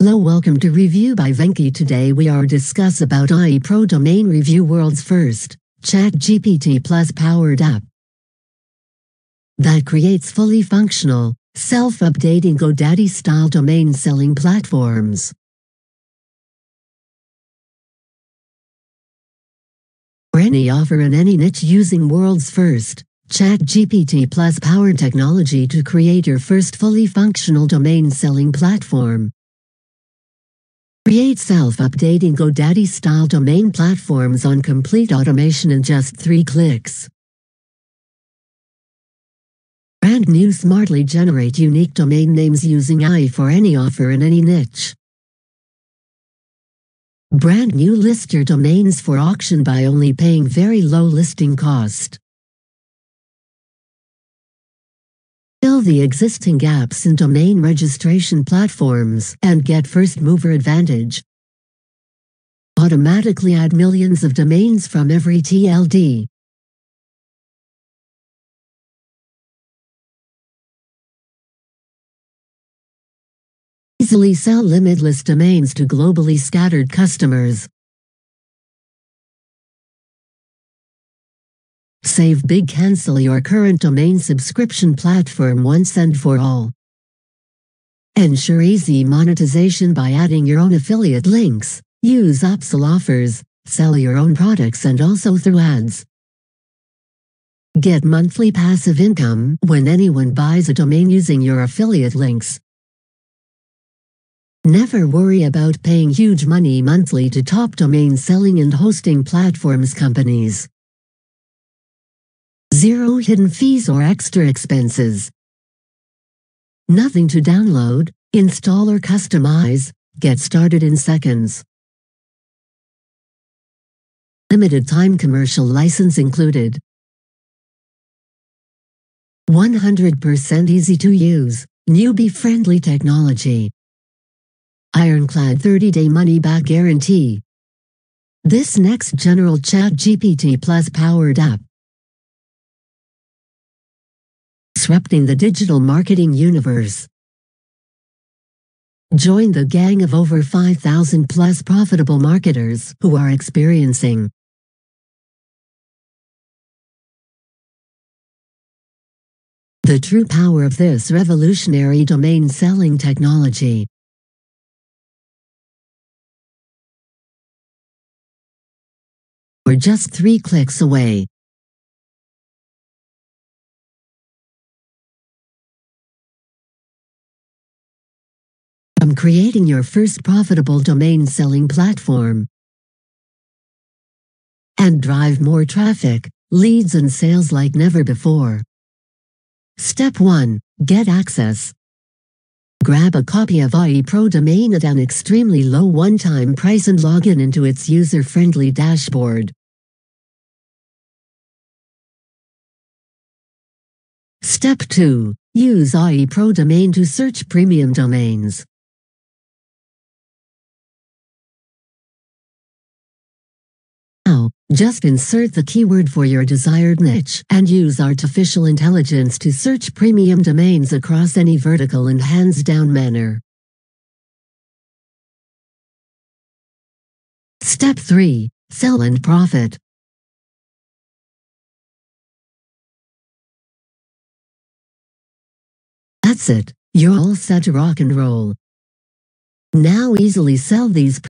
Hello welcome to Review by Venky today we are discuss about AI Pro Domain Review world's first ChatGPT Plus powered app that creates fully functional, self-updating GoDaddy-style domain selling platforms. For any offer in any niche using world's first ChatGPT Plus powered technology to create your first fully functional domain selling platform. Create self-updating GoDaddy-style domain platforms on complete automation in just three clicks. Brand new smartly generate unique domain names using AI for any offer in any niche. Brand new list your domains for auction by only paying very low listing cost. Fill the existing gaps in domain registration platforms and get first mover advantage. Automatically add millions of domains from every TLD. Easily sell limitless domains to globally scattered customers. Save big cancel your current domain subscription platform once and for all. Ensure easy monetization by adding your own affiliate links, use upsell offers, sell your own products and also through ads. Get monthly passive income when anyone buys a domain using your affiliate links. Never worry about paying huge money monthly to top domain selling and hosting platforms companies. Zero hidden fees or extra expenses. Nothing to download, install or customize, get started in seconds. Limited time commercial license included. 100% easy to use, newbie friendly technology. Ironclad 30 day money back guarantee. This next general chat GPT Plus powered app disrupting the digital marketing universe. Join the gang of over 5,000 plus profitable marketers who are experiencing the true power of this revolutionary domain selling technology. We're just three clicks away. From creating your first profitable domain selling platform and drive more traffic, leads and sales like never before. Step 1. Get access. Grab a copy of AI Pro domain at an extremely low one-time price and log in into its user-friendly dashboard. Step 2. Use AI Pro domain to search premium domains. Just insert the keyword for your desired niche and use artificial intelligence to search premium domains across any vertical and hands-down manner. Step 3. Sell and profit. That's it. You're all set to rock and roll. Now easily sell these